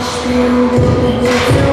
Spirit,